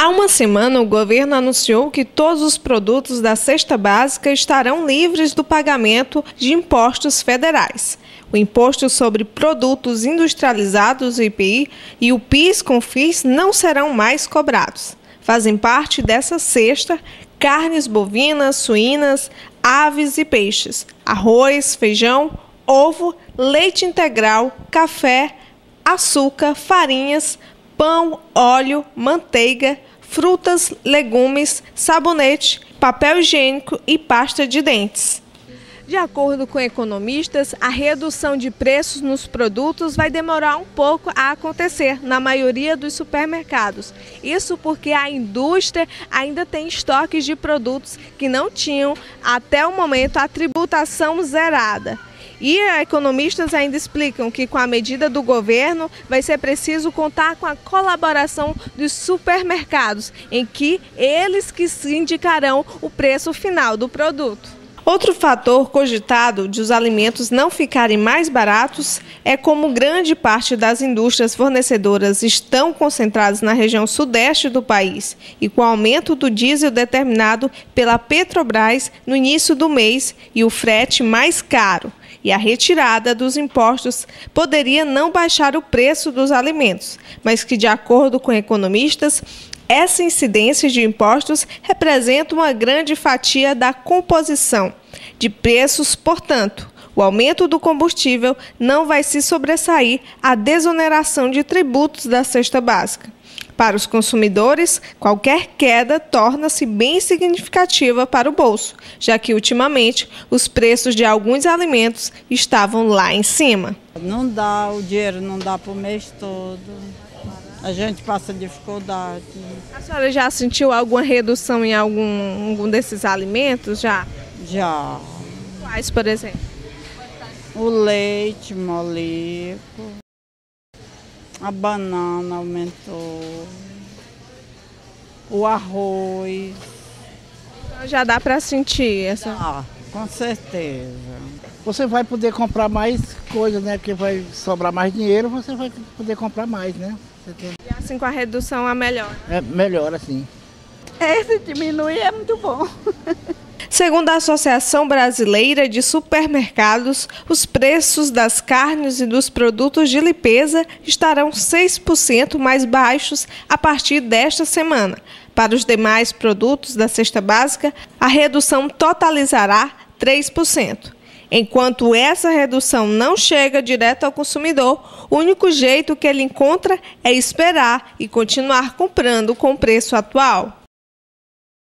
Há uma semana, o governo anunciou que todos os produtos da cesta básica estarão livres do pagamento de impostos federais. O Imposto sobre Produtos Industrializados, IPI, e o PIS com FIS não serão mais cobrados. Fazem parte dessa cesta carnes bovinas, suínas, aves e peixes, arroz, feijão, ovo, leite integral, café, açúcar, farinhas, pão, óleo, manteiga, frutas, legumes, sabonete, papel higiênico e pasta de dentes. De acordo com economistas, a redução de preços nos produtos vai demorar um pouco a acontecer na maioria dos supermercados. Isso porque a indústria ainda tem estoques de produtos que não tinham até o momento a tributação zerada. E economistas ainda explicam que com a medida do governo vai ser preciso contar com a colaboração dos supermercados, em que eles que indicarão o preço final do produto. Outro fator cogitado de os alimentos não ficarem mais baratos é como grande parte das indústrias fornecedoras estão concentradas na região sudeste do país e com o aumento do diesel determinado pela Petrobras no início do mês e o frete mais caro e a retirada dos impostos poderia não baixar o preço dos alimentos, mas que, de acordo com economistas, essa incidência de impostos representa uma grande fatia da composição de preços, portanto, o aumento do combustível não vai se sobressair à desoneração de tributos da cesta básica. Para os consumidores, qualquer queda torna-se bem significativa para o bolso, já que ultimamente os preços de alguns alimentos estavam lá em cima. Não dá, o dinheiro não dá para o mês todo a gente passa dificuldade. A senhora já sentiu alguma redução em algum, algum desses alimentos já? Já. Quais, por exemplo? O leite molico, a banana aumentou, o arroz. Então já dá para sentir essa? Ah, com certeza. Você vai poder comprar mais coisas, né? Que vai sobrar mais dinheiro, você vai poder comprar mais, né? E assim com a redução a melhor? É melhor assim. É, se diminuir é muito bom. Segundo a Associação Brasileira de Supermercados, os preços das carnes e dos produtos de limpeza estarão 6% mais baixos a partir desta semana. Para os demais produtos da cesta básica, a redução totalizará 3%. Enquanto essa redução não chega direto ao consumidor, o único jeito que ele encontra é esperar e continuar comprando com o preço atual.